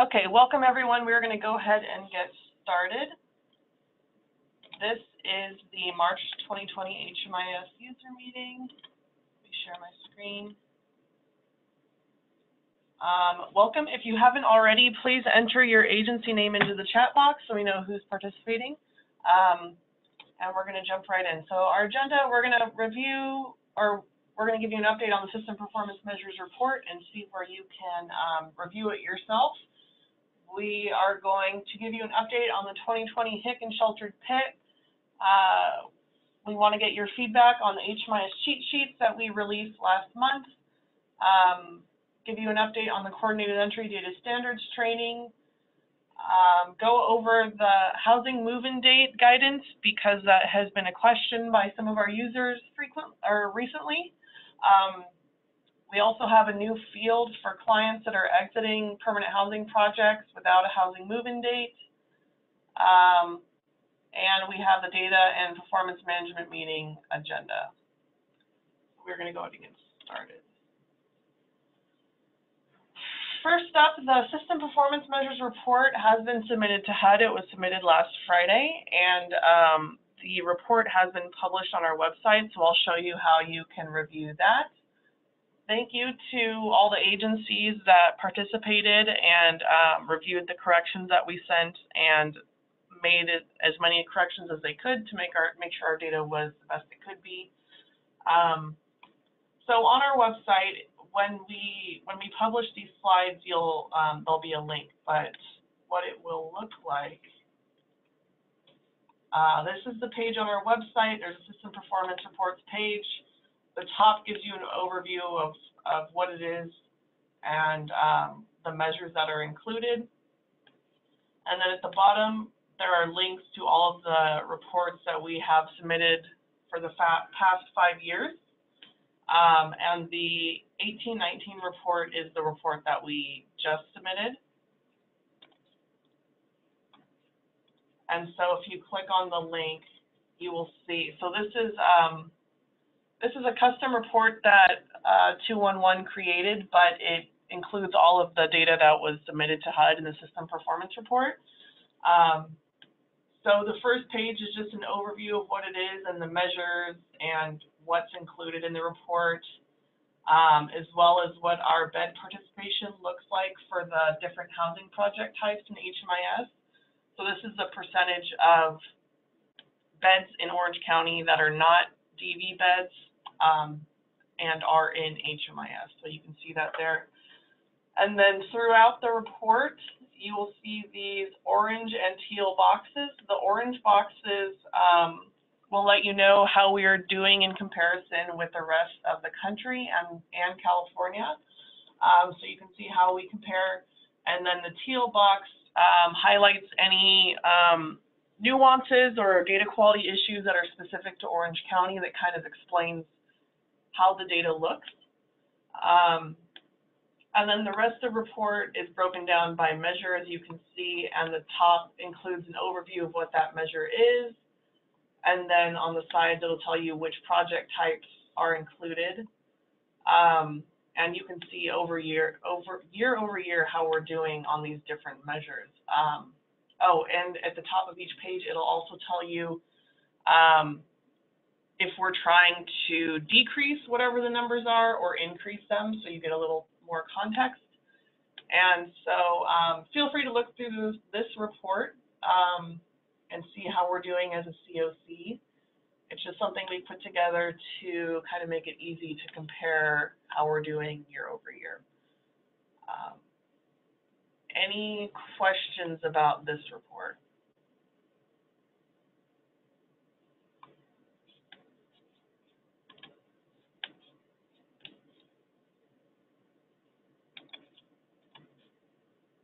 Okay, welcome everyone. We're going to go ahead and get started. This is the March 2020 HMIS user meeting. Let me share my screen. Um, welcome. If you haven't already, please enter your agency name into the chat box so we know who's participating. Um, and we're going to jump right in. So our agenda, we're going to review, or we're going to give you an update on the System Performance Measures Report and see where you can um, review it yourself. We are going to give you an update on the 2020 HIC and Sheltered PIT. Uh, we want to get your feedback on the HMIS cheat sheets that we released last month. Um, give you an update on the Coordinated Entry Data Standards training. Um, go over the housing move-in date guidance because that has been a question by some of our users frequent or recently. Um, we also have a new field for clients that are exiting permanent housing projects without a housing move-in date. Um, and we have the data and performance management meeting agenda. We're going to go ahead and get started. First up, the System Performance Measures Report has been submitted to HUD. It was submitted last Friday, and um, the report has been published on our website, so I'll show you how you can review that. Thank you to all the agencies that participated and um, reviewed the corrections that we sent and made it as many corrections as they could to make our make sure our data was the best it could be. Um, so on our website, when we when we publish these slides, you'll um, there'll be a link, but what it will look like. Uh, this is the page on our website. There's a system performance reports page the top gives you an overview of, of what it is and um, the measures that are included. And then at the bottom, there are links to all of the reports that we have submitted for the past five years. Um, and the 1819 report is the report that we just submitted. And so if you click on the link, you will see, so this is um, this is a custom report that uh, 211 created, but it includes all of the data that was submitted to HUD in the system performance report. Um, so the first page is just an overview of what it is and the measures and what's included in the report, um, as well as what our bed participation looks like for the different housing project types in HMIS. So this is the percentage of beds in Orange County that are not DV beds um, and are in HMIS. So you can see that there. And then throughout the report, you will see these orange and teal boxes. The orange boxes um, will let you know how we are doing in comparison with the rest of the country and, and California. Um, so you can see how we compare. And then the teal box um, highlights any um, nuances or data quality issues that are specific to Orange County that kind of explains how the data looks. Um, and then the rest of the report is broken down by measure, as you can see, and the top includes an overview of what that measure is. And then on the side, it'll tell you which project types are included. Um, and you can see over year over year over year how we're doing on these different measures. Um, oh, and at the top of each page, it'll also tell you um, if we're trying to decrease whatever the numbers are or increase them so you get a little more context. And so um, feel free to look through this report um, and see how we're doing as a COC. It's just something we put together to kind of make it easy to compare how we're doing year over year. Um, any questions about this report?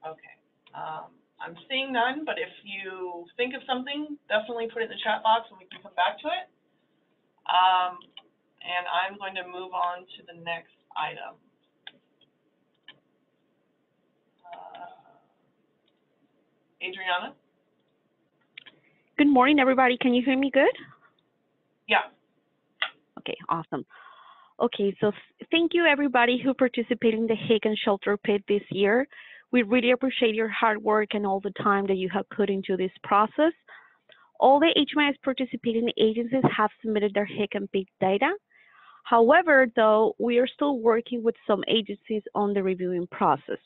Okay. Um, I'm seeing none, but if you think of something, definitely put it in the chat box and we can come back to it. Um, and I'm going to move on to the next item. Uh, Adriana? Good morning, everybody. Can you hear me good? Yeah. Okay, awesome. Okay, so thank you everybody who participated in the and Shelter PIT this year. We really appreciate your hard work and all the time that you have put into this process. All the HMIS participating agencies have submitted their HIC and PIT data. However, though, we are still working with some agencies on the reviewing process.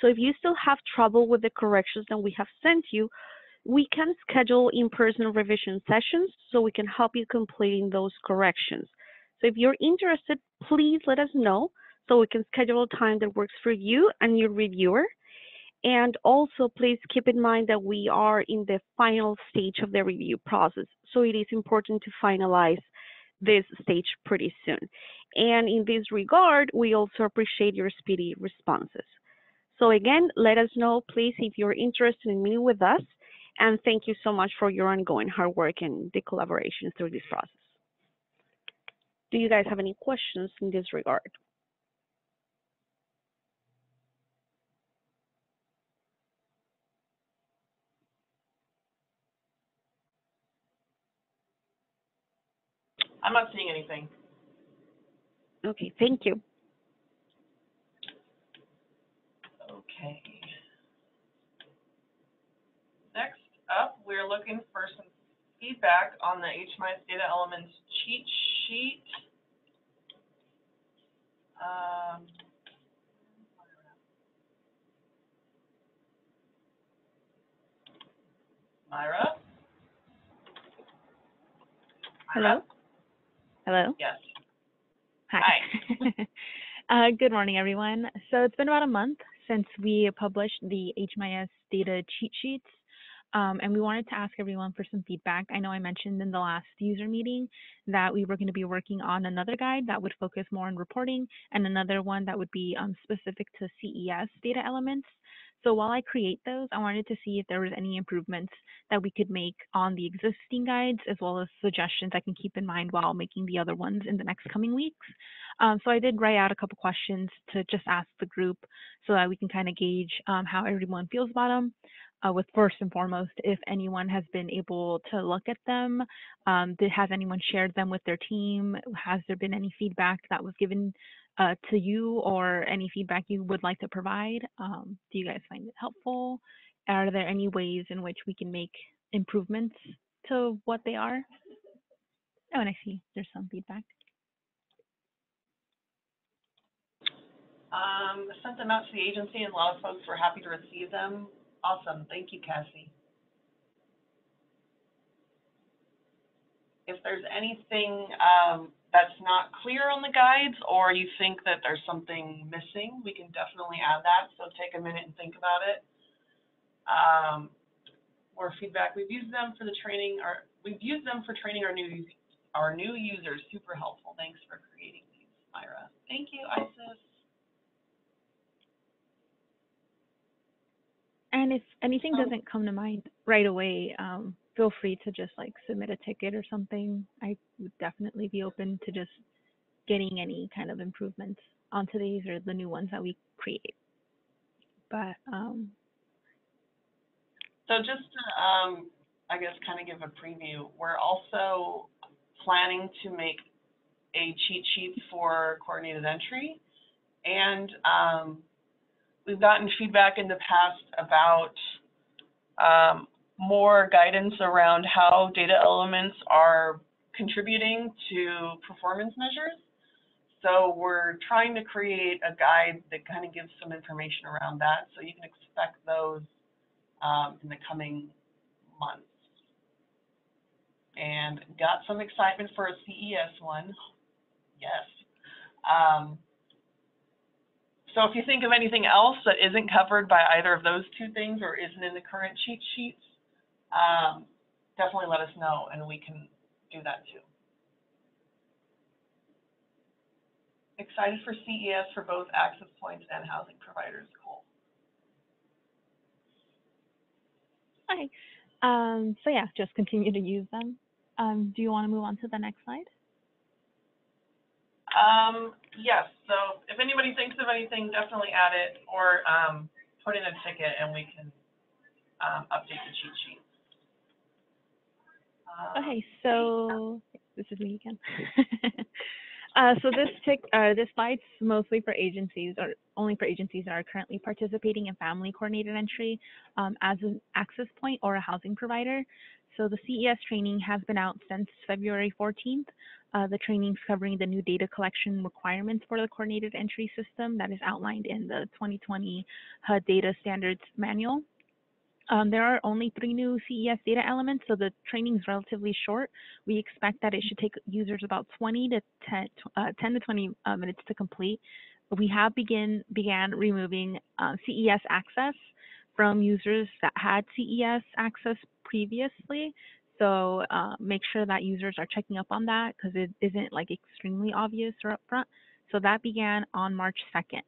So if you still have trouble with the corrections that we have sent you, we can schedule in-person revision sessions so we can help you completing those corrections. So if you're interested, please let us know so we can schedule a time that works for you and your reviewer. And also, please keep in mind that we are in the final stage of the review process. So it is important to finalize this stage pretty soon. And in this regard, we also appreciate your speedy responses. So again, let us know, please, if you're interested in meeting with us. And thank you so much for your ongoing hard work and the collaboration through this process. Do you guys have any questions in this regard? I'm not seeing anything. Okay, thank you. Okay. Next up, we're looking for some feedback on the HMIS data elements cheat sheet. Um, Myra? Hello? Hello? Yes. Hi. uh, good morning, everyone. So it's been about a month since we published the HMIS data cheat sheets, um, and we wanted to ask everyone for some feedback. I know I mentioned in the last user meeting that we were going to be working on another guide that would focus more on reporting and another one that would be um, specific to CES data elements. So while I create those, I wanted to see if there was any improvements that we could make on the existing guides, as well as suggestions I can keep in mind while making the other ones in the next coming weeks. Um, so I did write out a couple questions to just ask the group so that we can kind of gauge um, how everyone feels about them. Uh, with first and foremost, if anyone has been able to look at them, um, did, has anyone shared them with their team? Has there been any feedback that was given uh, to you or any feedback you would like to provide? Um, do you guys find it helpful? Are there any ways in which we can make improvements to what they are? Oh, and I see there's some feedback. Um, sent them out to the agency and a lot of folks were happy to receive them. Awesome. Thank you, Cassie. If there's anything, um, that's not clear on the guides or you think that there's something missing, we can definitely add that. So take a minute and think about it. Um, more feedback. We've used them for the training, or we've used them for training our new our new users. Super helpful. Thanks for creating these, Myra. Thank you, Isis. And if anything Um, doesn't come to mind right away, um, feel free to just like submit a ticket or something. I would definitely be open to just getting any kind of improvements onto these or the new ones that we create. But um, So just to, um, I guess, kind of give a preview, we're also planning to make a cheat sheet for coordinated entry. And, um, we've gotten feedback in the past about, um, more guidance around how data elements are contributing to performance measures. So we're trying to create a guide that kind of gives some information around that. So you can expect those um, in the coming months. And got some excitement for a CES one. Yes. Um, so if you think of anything else that isn't covered by either of those two things or isn't in the current cheat sheets, um, definitely let us know and we can do that too. Excited for CES for both access points and housing providers. Cool. okay. Um, so yeah, just continue to use them. Um, do you want to move on to the next slide? Um, yes, so if anybody thinks of anything, definitely add it or, um, put in a ticket and we can, um, update the cheat sheet. Okay, so this is me again. Uh, so this tick, uh, this slide's mostly for agencies or only for agencies that are currently participating in family coordinated entry um, as an access point or a housing provider. So the CES training has been out since February 14th. Uh, the training's covering the new data collection requirements for the coordinated entry system that is outlined in the 2020 HUD Data Standards Manual. Um, there are only three new CES data elements, so the training is relatively short. We expect that it should take users about 20 to 10, uh, 10 to 20 uh, minutes to complete. We have begin began removing uh, CES access from users that had CES access previously. So uh, make sure that users are checking up on that because it isn't like extremely obvious or upfront. So that began on March 2nd.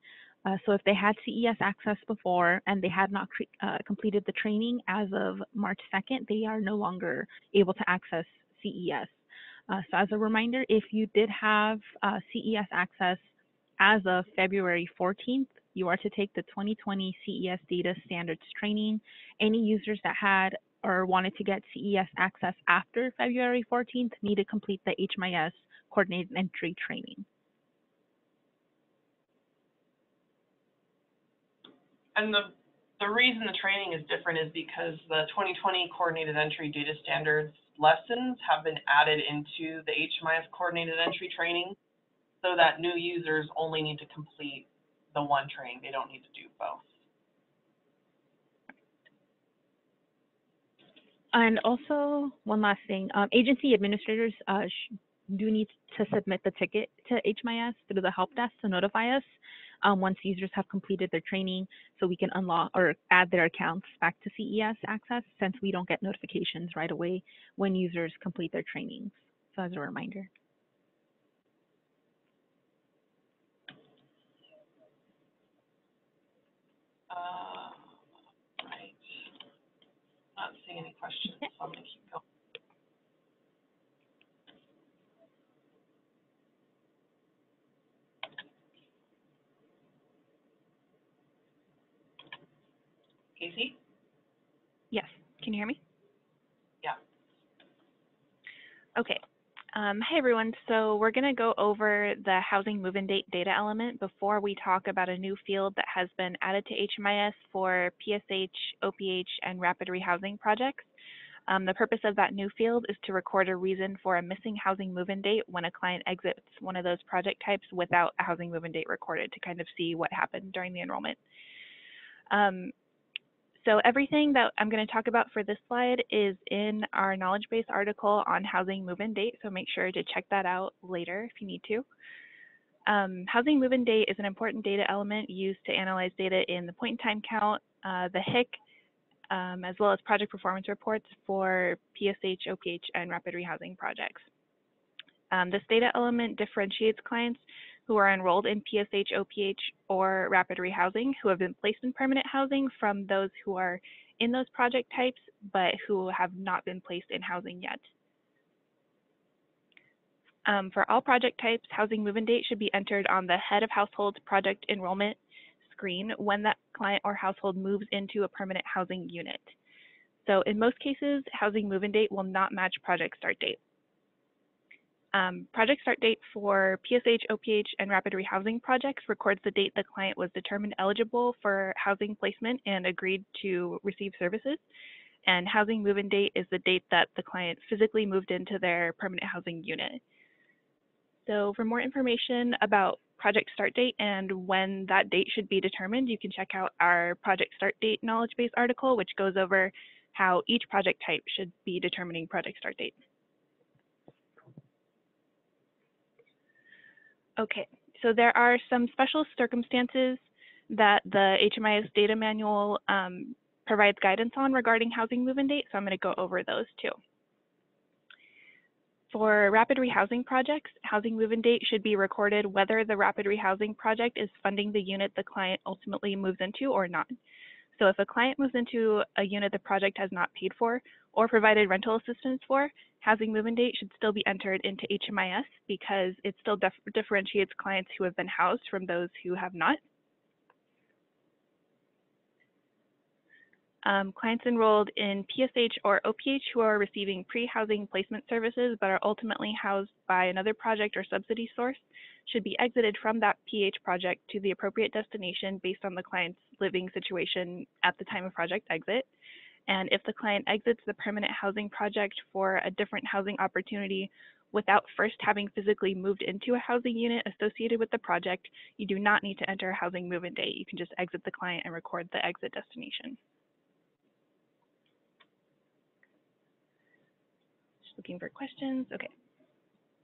Uh, so if they had CES access before and they had not uh, completed the training as of March 2nd, they are no longer able to access CES. Uh, so as a reminder, if you did have uh, CES access as of February 14th, you are to take the 2020 CES Data Standards Training. Any users that had or wanted to get CES access after February 14th need to complete the HMIS Coordinated Entry Training. And the, the reason the training is different is because the 2020 coordinated entry data standards lessons have been added into the HMIS coordinated entry training so that new users only need to complete the one training. They don't need to do both. And also, one last thing, um, agency administrators uh, do need to submit the ticket to HMIS through the help desk to notify us um, once users have completed their training so we can unlock or add their accounts back to CES access since we don't get notifications right away when users complete their trainings. So as a reminder. Uh, right. Not seeing any questions, so I'm gonna keep going. Casey? Yes, can you hear me? Yeah. Okay. Um, hey everyone, so we're going to go over the housing move-in date data element before we talk about a new field that has been added to HMIS for PSH, OPH, and rapid rehousing projects. Um, the purpose of that new field is to record a reason for a missing housing move-in date when a client exits one of those project types without a housing move-in date recorded to kind of see what happened during the enrollment. Um, so everything that I'm going to talk about for this slide is in our knowledge base article on housing move-in date, so make sure to check that out later if you need to. Um, housing move-in date is an important data element used to analyze data in the point-in-time count, uh, the HIC, um, as well as project performance reports for PSH, OPH, and rapid rehousing projects. Um, this data element differentiates clients who are enrolled in PSH, OPH, or rapid rehousing who have been placed in permanent housing from those who are in those project types but who have not been placed in housing yet. Um, for all project types, housing move-in date should be entered on the head of household project enrollment screen when that client or household moves into a permanent housing unit. So in most cases, housing move-in date will not match project start date. Um, project start date for PSH, OPH, and rapid rehousing projects records the date the client was determined eligible for housing placement and agreed to receive services. And housing move-in date is the date that the client physically moved into their permanent housing unit. So for more information about project start date and when that date should be determined, you can check out our project start date knowledge base article, which goes over how each project type should be determining project start date. Okay, so there are some special circumstances that the HMIS data manual um, provides guidance on regarding housing move-in date, so I'm going to go over those too. For rapid rehousing projects, housing move-in date should be recorded whether the rapid rehousing project is funding the unit the client ultimately moves into or not. So if a client moves into a unit the project has not paid for or provided rental assistance for, housing move-in date should still be entered into HMIS because it still differentiates clients who have been housed from those who have not. Um, clients enrolled in PSH or OPH who are receiving pre-housing placement services but are ultimately housed by another project or subsidy source should be exited from that PH project to the appropriate destination based on the client's living situation at the time of project exit. And if the client exits the permanent housing project for a different housing opportunity without first having physically moved into a housing unit associated with the project, you do not need to enter a housing move-in date. You can just exit the client and record the exit destination. Just looking for questions. Okay.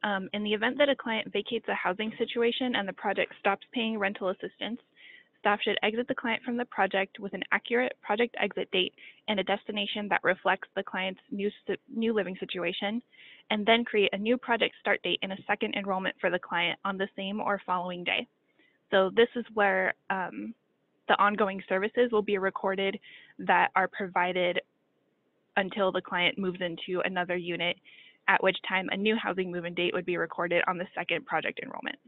Um, in the event that a client vacates a housing situation and the project stops paying rental assistance, staff should exit the client from the project with an accurate project exit date and a destination that reflects the client's new, new living situation, and then create a new project start date and a second enrollment for the client on the same or following day. So this is where um, the ongoing services will be recorded that are provided until the client moves into another unit at which time a new housing move-in date would be recorded on the second project enrollment.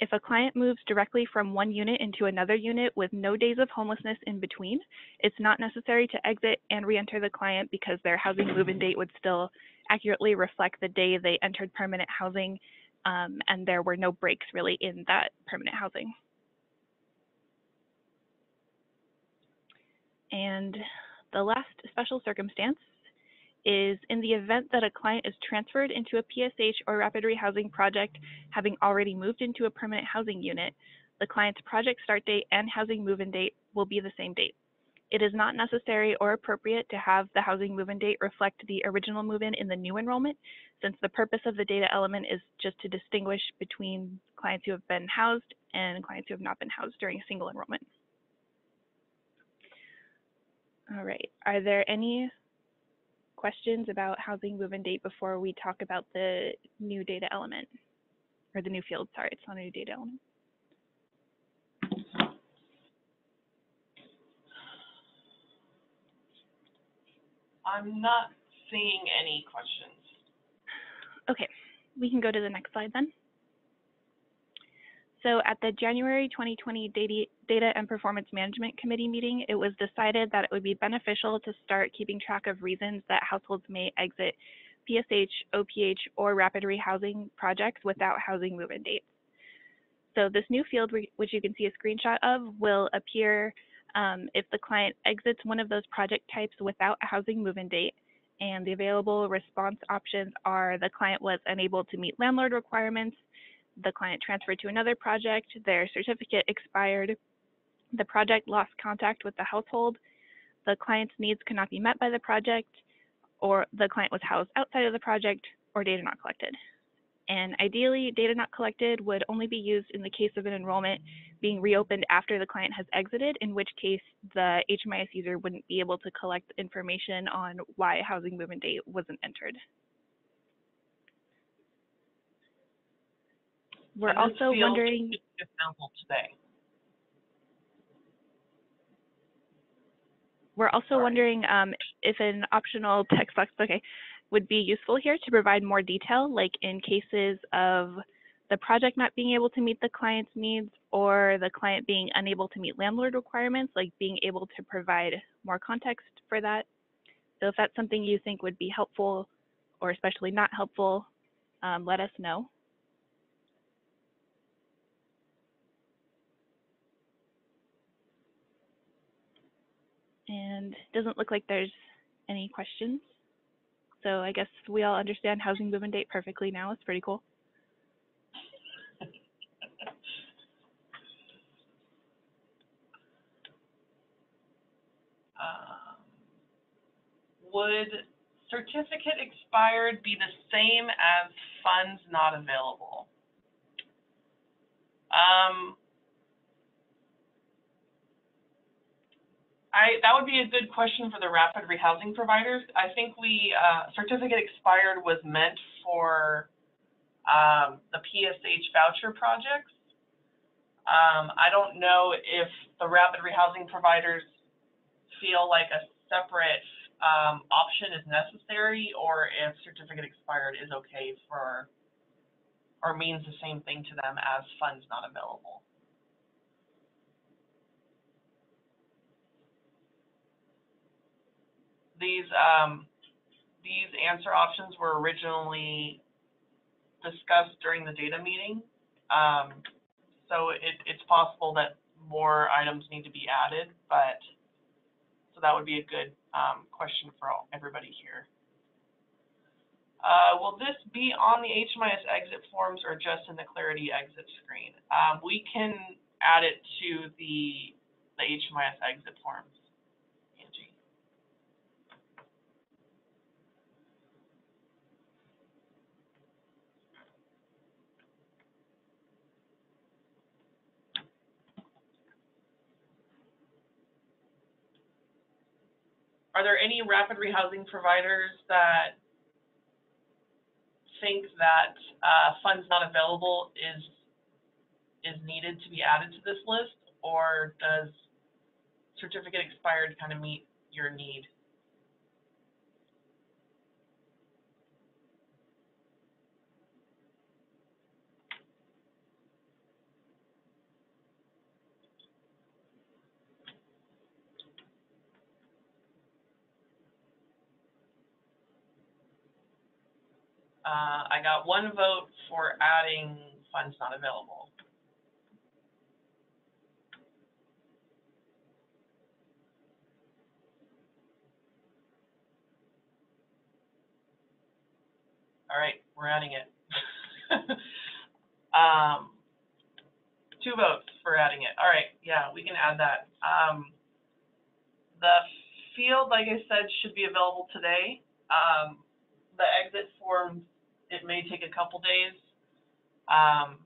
If a client moves directly from one unit into another unit with no days of homelessness in between, it's not necessary to exit and re-enter the client because their housing move-in date would still accurately reflect the day they entered permanent housing um, and there were no breaks really in that permanent housing. And the last special circumstance is in the event that a client is transferred into a PSH or rapid rehousing project having already moved into a permanent housing unit, the client's project start date and housing move-in date will be the same date. It is not necessary or appropriate to have the housing move-in date reflect the original move-in in the new enrollment, since the purpose of the data element is just to distinguish between clients who have been housed and clients who have not been housed during a single enrollment. All right, are there any questions about housing move-in date before we talk about the new data element? Or the new field, sorry, it's not a new data element. I'm not seeing any questions. Okay, we can go to the next slide then. So at the January 2020 Data and Performance Management Committee meeting, it was decided that it would be beneficial to start keeping track of reasons that households may exit PSH, OPH, or rapid rehousing projects without housing move-in dates. So this new field, which you can see a screenshot of, will appear um, if the client exits one of those project types without a housing move-in date. And the available response options are the client was unable to meet landlord requirements, the client transferred to another project, their certificate expired, the project lost contact with the household, the client's needs could not be met by the project, or the client was housed outside of the project, or data not collected. And ideally, data not collected would only be used in the case of an enrollment being reopened after the client has exited, in which case the HMIS user wouldn't be able to collect information on why a housing move-in date wasn't entered. We're also wondering. Available today. We're also wondering um, if an optional text box, okay, would be useful here to provide more detail, like in cases of the project not being able to meet the client's needs or the client being unable to meet landlord requirements, like being able to provide more context for that. So if that's something you think would be helpful or especially not helpful, um, let us know. And doesn't look like there's any questions. So I guess we all understand housing move-in date perfectly now. It's pretty cool. um, would certificate expired be the same as funds not available? Um, I, that would be a good question for the rapid rehousing providers. I think we, uh, certificate expired was meant for um, the PSH voucher projects. Um, I don't know if the rapid rehousing providers feel like a separate um, option is necessary or if certificate expired is okay for or means the same thing to them as funds not available. These, um, these answer options were originally discussed during the data meeting. Um, so it, it's possible that more items need to be added, but, so that would be a good, um, question for all, everybody here. Uh, will this be on the HMIS exit forms or just in the Clarity exit screen? Um, we can add it to the, the HMIS exit forms, Are there any rapid rehousing providers that think that, uh, funds not available is, is needed to be added to this list? Or does certificate expired kind of meet your need? Uh, I got one vote for adding funds not available. All right, we're adding it. Um, two votes for adding it. All right, yeah, we can add that. Um, the field, like I said, should be available today. Um, the exit forms, it may take a couple days. Um,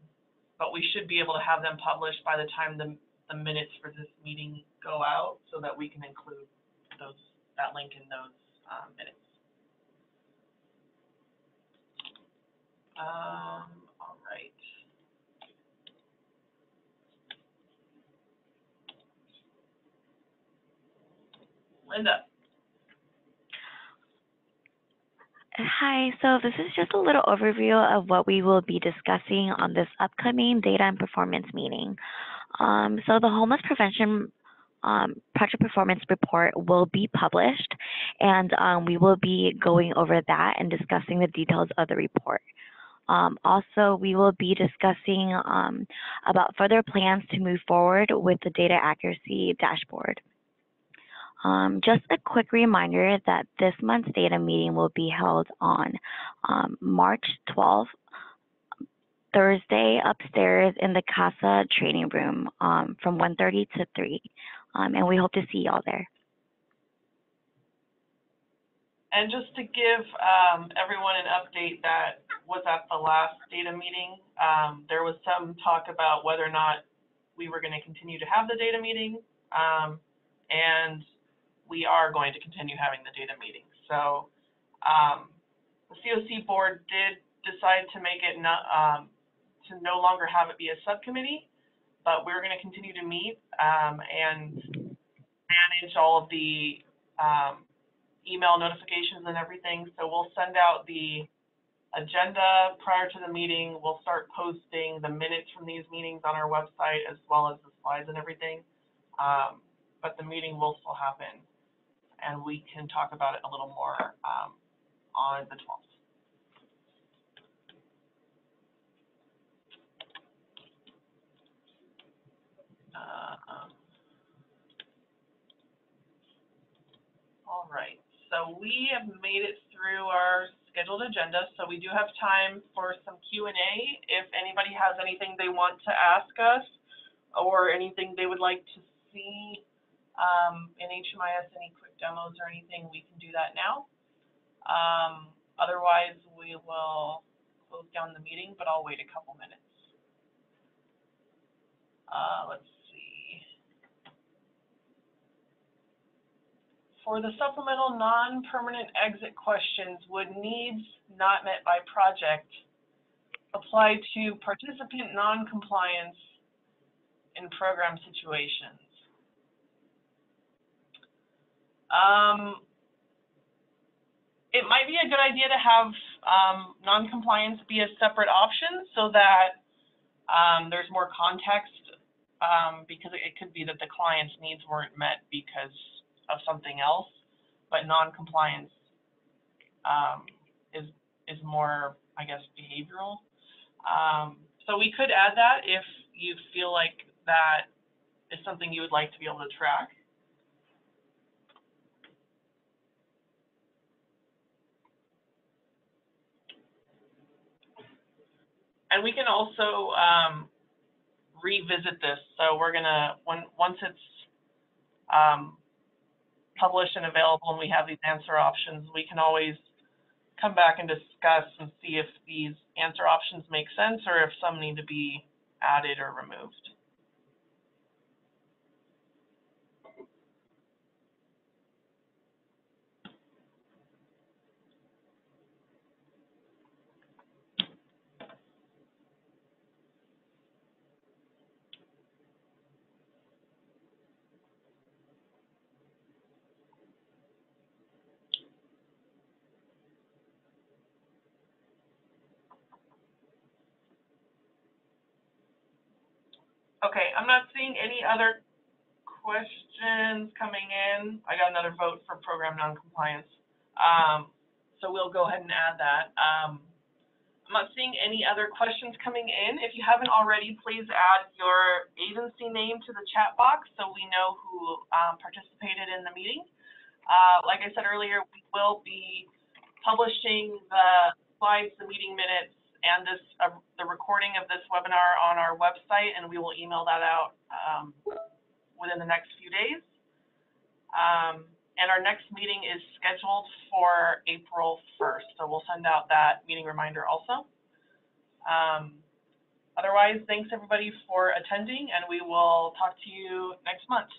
but we should be able to have them published by the time the, the minutes for this meeting go out so that we can include those, that link in those, um, minutes. Um, all right. Linda, Hi, so this is just a little overview of what we will be discussing on this upcoming data and performance meeting. Um, so the homeless prevention um, project performance report will be published, and um, we will be going over that and discussing the details of the report. Um, also, we will be discussing um, about further plans to move forward with the data accuracy dashboard. Um, just a quick reminder that this month's data meeting will be held on um, March 12th, Thursday, upstairs in the CASA training room um, from 1.30 to 3. Um, and we hope to see you all there. and just to give, um, everyone an update that was at the last data meeting, um, there was some talk about whether or not we were gonna continue to have the data meeting. And we are going to continue having the data meetings. So, um, the COC board did decide to make it not, um, to no longer have it be a subcommittee, but we're gonna continue to meet, um, and manage all of the, um, email notifications and everything. So we'll send out the agenda prior to the meeting. We'll start posting the minutes from these meetings on our website as well as the slides and everything. Um, but the meeting will still happen and we can talk about it a little more, um, on the twelfth. Uh, All right, so we have made it through our scheduled agenda, so we do have time for some Q and A. If anybody has anything they want to ask us or anything they would like to see um, in HMIS, any demos or anything, we can do that now. Um, otherwise, we will close down the meeting, but I'll wait a couple minutes. Uh, let's see. For the supplemental non-permanent exit questions, would needs not met by project apply to participant non-compliance in program situations? Um, it might be a good idea to have, um, non-compliance be a separate option so that, um, there's more context, um, because it could be that the client's needs weren't met because of something else. but non-compliance, um, is, is more, I guess, behavioral. Um, so we could add that if you feel like that is something you would like to be able to track. And we can also, um, revisit this, so we're gonna, when, once it's, um, published and available and we have these answer options, we can always come back and discuss and see if these answer options make sense or if some need to be added or removed. Okay, I'm not seeing any other questions coming in. I got another vote for program noncompliance. Um, so we'll go ahead and add that. Um, I'm not seeing any other questions coming in. If you haven't already, please add your agency name to the chat box so we know who, um, participated in the meeting. Uh, like I said earlier, we will be publishing the slides, the meeting minutes, and this, uh, the recording of this webinar on our website, and we will email that out, um, within the next few days. Um, and our next meeting is scheduled for April first, so we'll send out that meeting reminder also. Um, otherwise, thanks everybody for attending, and we will talk to you next month.